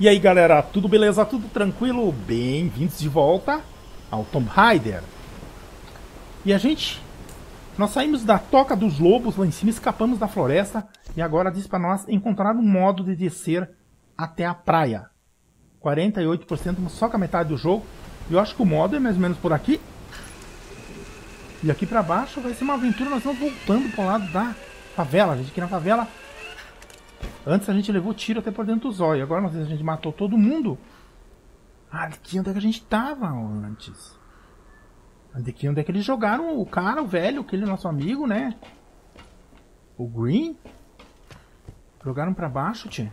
E aí galera, tudo beleza? Tudo tranquilo? Bem-vindos de volta ao Tomb Raider. E a gente, nós saímos da Toca dos Lobos lá em cima, escapamos da floresta e agora diz para nós encontrar um modo de descer até a praia. 48%, só com a metade do jogo. Eu acho que o modo é mais ou menos por aqui. E aqui pra baixo vai ser uma aventura, nós vamos voltando pro lado da favela, gente. Aqui na favela Antes a gente levou tiro até por dentro do zóio. Agora a gente matou todo mundo. Ah, aqui onde é que a gente tava antes? Aqui onde é que eles jogaram o cara, o velho, aquele nosso amigo, né? O Green? Jogaram pra baixo, tia.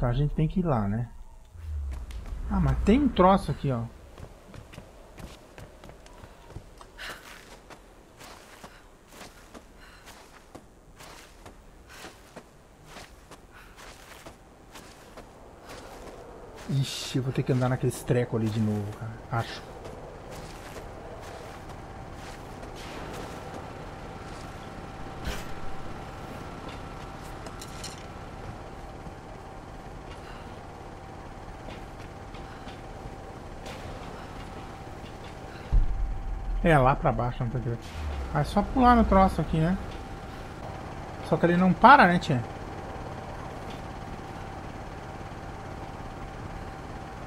Tá, a gente tem que ir lá, né? Ah, mas tem um troço aqui, ó. Ixi, eu vou ter que andar naqueles trecos ali de novo, cara. Acho. É, lá pra baixo, não tá direito. Ah, é só pular no troço aqui, né? Só que ele não para, né, tia?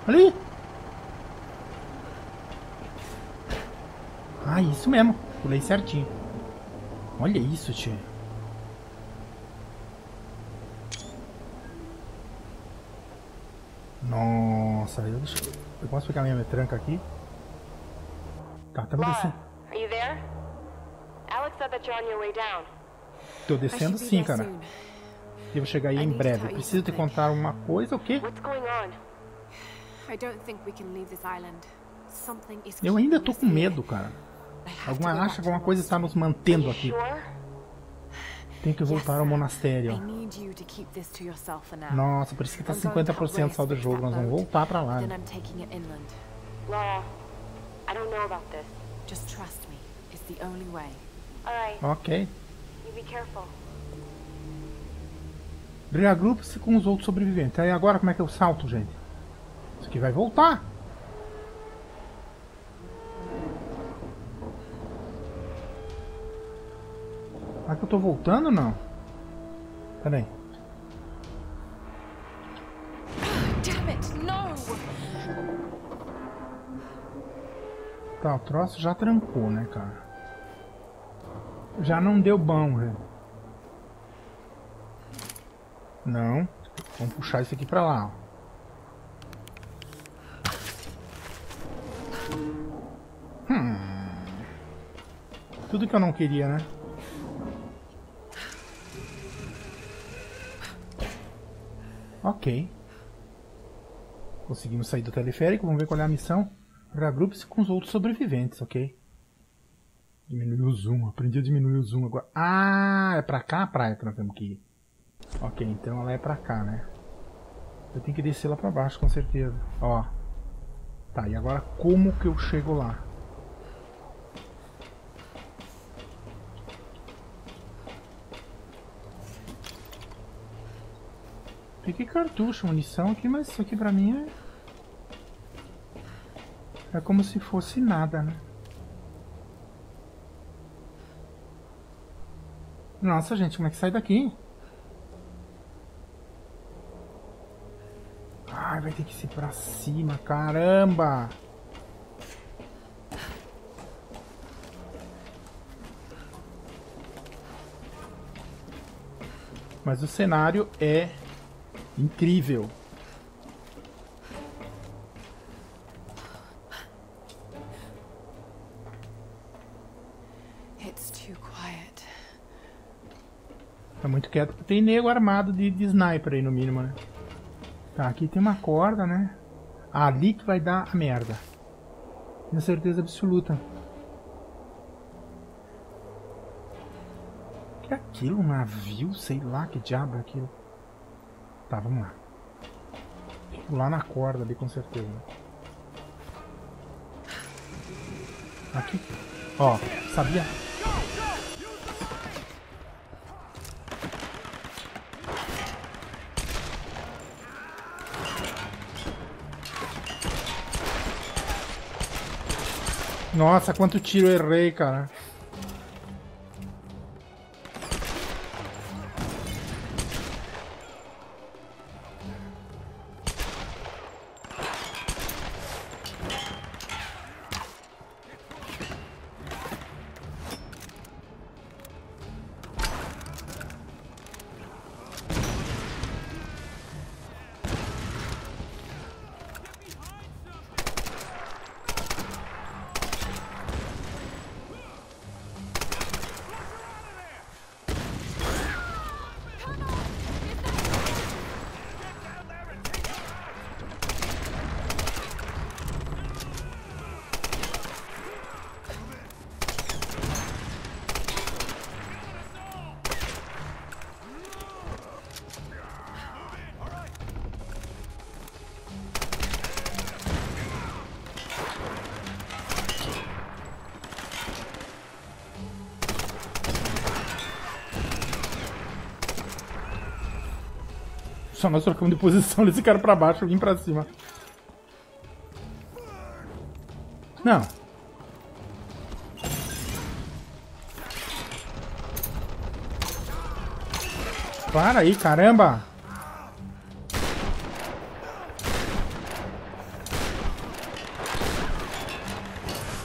Ali! Ah, isso mesmo. Pulei certinho. Olha isso, tio. Nossa, eu, deixo... eu posso pegar minha metranca aqui? Tá, tá descendo. Are you there? Alex said that you're on your way down. Tô descendo sim, cara. Devo chegar aí em breve. Preciso te contar uma coisa, o quê? What's going on? Eu ainda tô com medo, cara. Alguma acha que alguma coisa está nos mantendo aqui. Tenho que voltar ao monastério. Nossa, por isso que tá 50% só do jogo. Nós vamos voltar pra lá. Né? Ok. Reagrupe-se com os outros sobreviventes. Aí agora como é que eu salto, gente? Isso aqui vai voltar. Tô voltando ou não? Pera aí. Tá, o troço já trancou, né, cara? Já não deu bom, velho. Não. Vamos puxar isso aqui pra lá, ó. Tudo que eu não queria, né? Ok. Conseguimos sair do teleférico. Vamos ver qual é a missão. Reagrupe-se com os outros sobreviventes, ok? Diminuir o zoom. Aprendi a diminuir o zoom agora. Ah, é pra cá a praia que nós temos que ir. Ok, então ela é pra cá, né? Eu tenho que descer lá pra baixo, com certeza. Ó. Tá, e agora como que eu chego lá? Peguei cartucho, munição aqui, mas isso aqui pra mim é... É como se fosse nada, né? Nossa, gente, como é que sai daqui? Ai, vai ter que ir pra cima, caramba! Mas o cenário é Incrível. Tá muito quieto. Tem nego armado de, de sniper aí no mínimo, né? Tá, aqui tem uma corda, né? Ali que vai dar a merda. Tenho certeza absoluta. O que é aquilo? Um navio? Sei lá que diabo é aquilo. Tá, vamos lá. Pular na corda ali com certeza. Aqui. Ó, sabia? Nossa, quanto tiro eu errei, cara. Só nós trocamos de posição desse cara pra baixo, eu vim pra cima. Não. Para aí, caramba!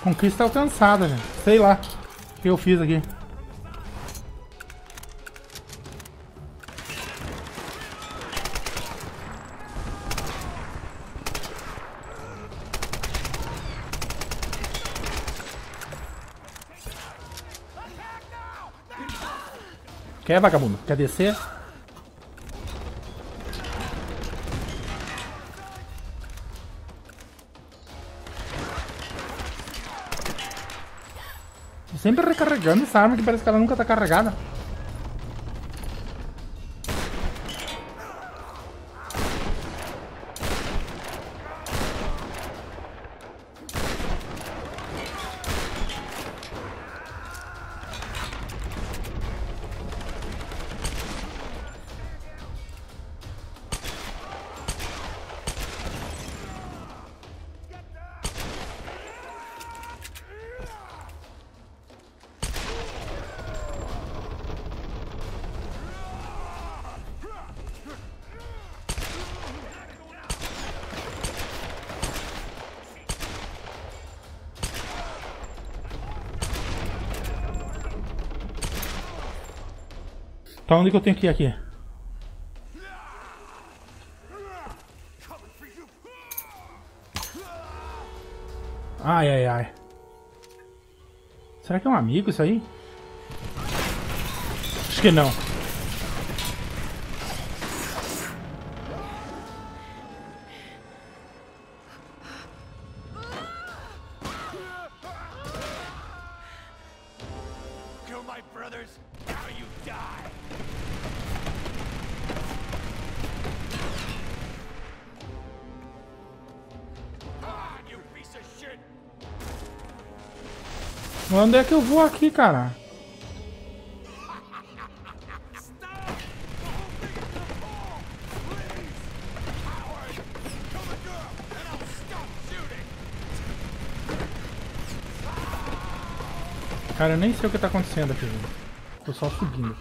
Conquista alcançada, gente. Sei lá o que eu fiz aqui. Quer, vagabundo? Quer descer? Sempre recarregando essa arma que parece que ela nunca tá carregada. Tá onde que eu tenho que ir aqui? Ai, ai, ai. Será que é um amigo isso aí? Acho que não. Kill my brothers, Onde é que eu vou aqui, cara? Cara, eu nem sei o que tá acontecendo aqui. Tô só subindo.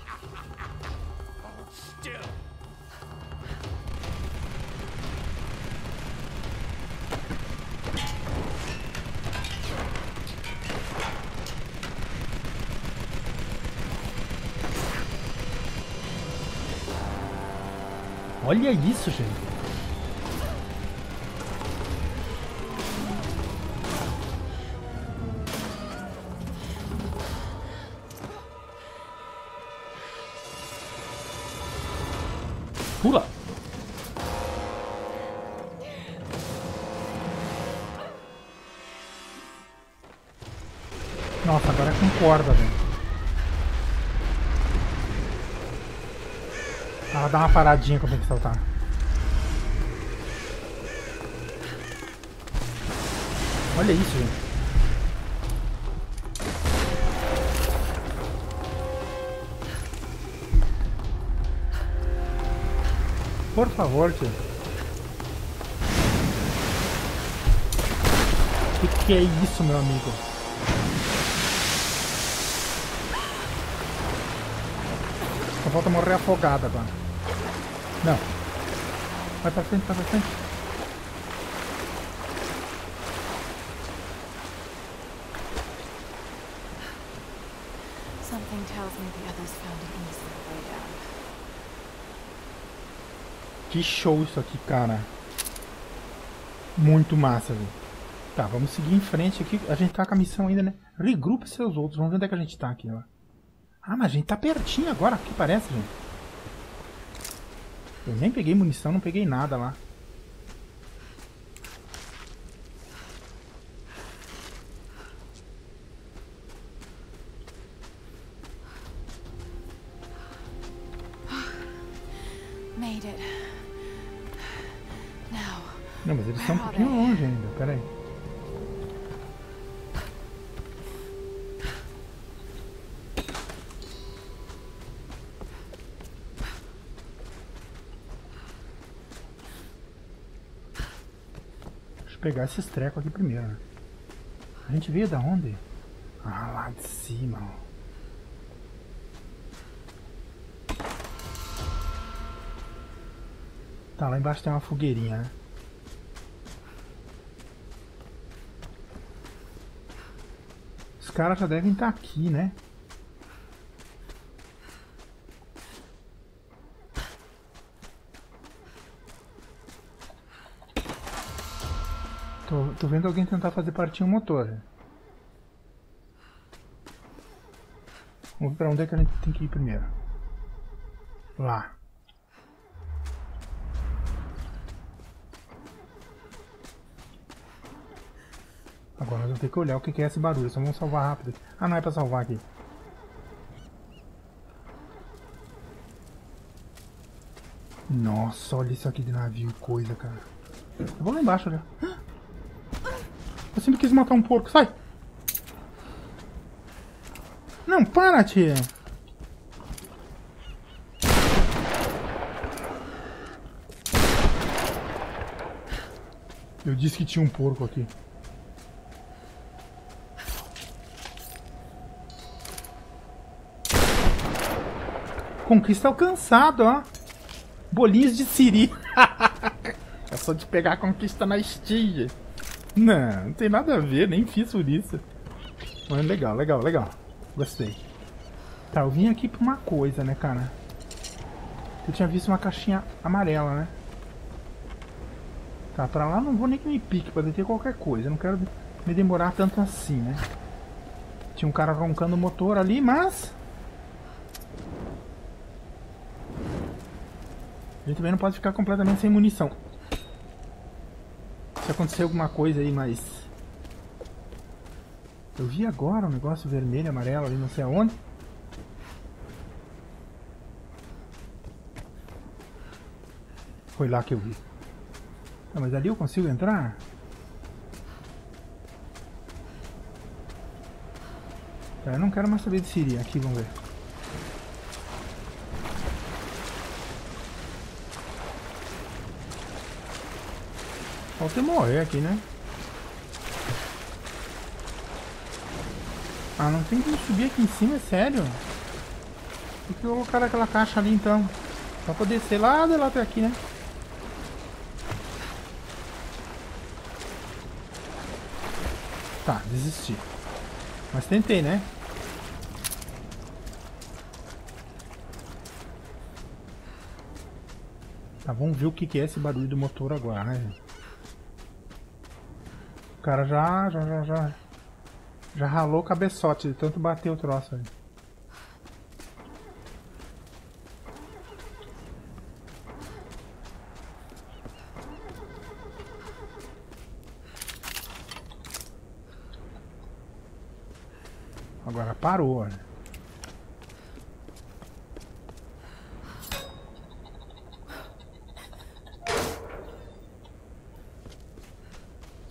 Olha isso, gente. Pula! Nossa, agora é com corda, velho. Ah, dá uma paradinha quando tem que saltar. Olha isso, gente. Por favor, tio. O que, que é isso, meu amigo? Só falta morrer afogada agora. Não. Vai pra frente, vai pra frente. Que show isso aqui, cara. Muito massa, velho. Tá, vamos seguir em frente aqui. A gente tá com a missão ainda, né? Regrupe seus outros. Vamos ver onde é que a gente tá aqui, ó. Ah, mas a gente tá pertinho agora, que parece, gente. Eu nem peguei munição, não peguei nada lá. Eles estão um pouquinho longe ainda. Pera aí. Deixa eu pegar esses trecos aqui primeiro, né? A gente veio da onde? Ah, lá de cima, ó. Tá, lá embaixo tem uma fogueirinha, né? Os caras já devem estar aqui, né? Tô, tô vendo alguém tentar fazer partir um motor. Vamos ver pra onde é que a gente tem que ir primeiro. Lá. Agora vamos ter que olhar o que é esse barulho. Só vamos salvar rápido. Ah, não é pra salvar aqui. Nossa, olha isso aqui de navio, coisa, cara. Eu vou lá embaixo olhar. Eu sempre quis matar um porco. Sai! Não, para, tia! Eu disse que tinha um porco aqui. Conquista alcançada, ó. Bolinhos de siri. é só de pegar a conquista na estia. Não, não tem nada a ver, nem fiz por isso. Mas legal, legal, legal. Gostei. Tá, eu vim aqui pra uma coisa, né, cara? Eu tinha visto uma caixinha amarela, né? Tá, pra lá não vou nem que me pique, pode ter qualquer coisa. Eu não quero me demorar tanto assim, né? Tinha um cara roncando o motor ali, mas... gente também não pode ficar completamente sem munição. Se acontecer alguma coisa aí, mas... Eu vi agora um negócio vermelho amarelo ali, não sei aonde. Foi lá que eu vi. Ah, mas ali eu consigo entrar? Tá, eu não quero mais saber de Siri. Aqui, vamos ver. Falta eu morrer aqui, né? Ah, não tem como subir aqui em cima, é sério? Por que colocar aquela caixa ali então? Só pra descer lá de lá até aqui, né? Tá, desisti. Mas tentei, né? Tá, vamos ver o que é esse barulho do motor agora, né? gente? O cara já, já, já, já... Já ralou o cabeçote de tanto bater o troço aí. Agora parou, olha.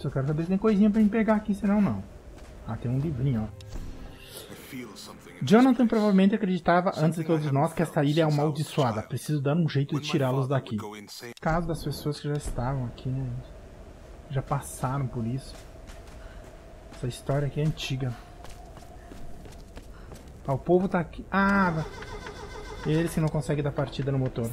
Só quero saber se tem coisinha pra me pegar aqui, senão não. Ah, tem um livrinho, ó. Jonathan provavelmente acreditava, antes de todos nós, que essa ilha é amaldiçoada. Preciso dar um jeito de tirá-los daqui. Caso das pessoas que já estavam aqui, né? Já passaram por isso. Essa história aqui é antiga. Ah, o povo tá aqui. Ah, Eles que não conseguem dar partida no motor.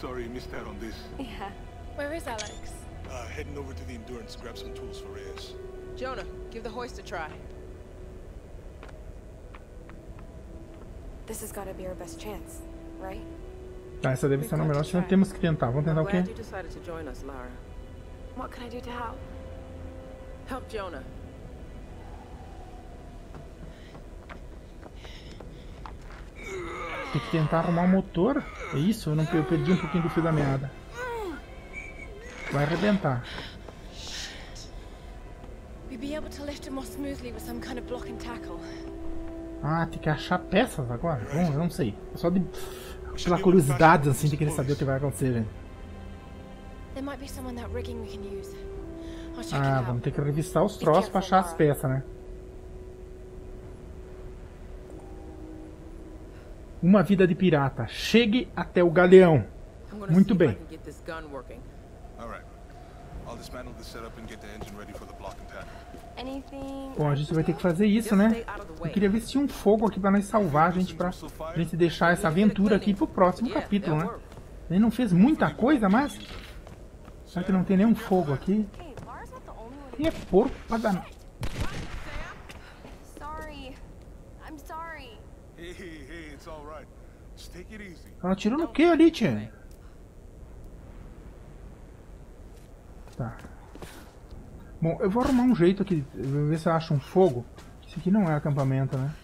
Sorry he missed out on this. Yeah. Where is Alex? Uh, heading over to the Endurance to grab some tools for Reyes. Jonah, give the hoist a try. This has got to be our best chance, right? Tá, essa deve ser a melhor chance. Temos que tentar. Vamos tentar I'm o glad quê? you decided to join us, Lara. What can I do to help? Help Jonah. Tem que tentar arrumar o motor. É isso? Eu, não, eu perdi um pouquinho do fio da meada. Vai arrebentar. We'd be able to lift it more smoothly with some kind of block and tackle. Ah, tem que achar peças agora? Bom, eu não sei. É Só de... pela curiosidade, assim, de querer saber o que vai acontecer, Ah, vamos ter que revistar os troços pra achar as peças, né? Uma vida de pirata. Chegue até o galeão. Muito bem. Bom, a gente vai ter que fazer isso, né? Eu queria ver se tinha um fogo aqui pra nós salvar a gente, pra gente deixar essa aventura aqui pro próximo capítulo, né? Ele não fez muita coisa, mas... Será que não tem nenhum fogo aqui? E é porco pra danar. Ela atirou no que ali, tia? Tá. Bom, eu vou arrumar um jeito aqui. ver se eu acho um fogo. Isso aqui não é acampamento, né?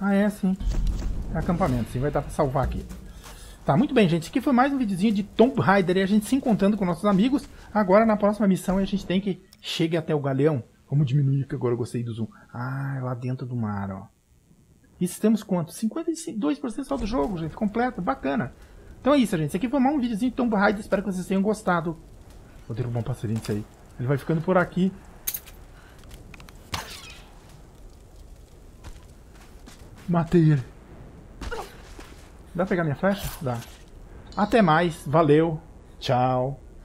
Ah, é sim. É acampamento, sim. Vai dar pra salvar aqui. Tá, muito bem, gente. Esse aqui foi mais um videozinho de Tomb Raider e a gente se encontrando com nossos amigos. Agora, na próxima missão, a gente tem que chegue até o galeão. Vamos diminuir, que agora eu gostei do zoom. Ah, é lá dentro do mar, ó. E estamos quanto? 52% só do jogo, gente. Completo, bacana. Então é isso, gente. Esse aqui foi mais um videozinho de Tomb Raider. Espero que vocês tenham gostado. Vou derrubar um passarinho disso aí. Ele vai ficando por aqui. Matei ele. Dá pra pegar minha flecha? Dá. Até mais. Valeu. Tchau.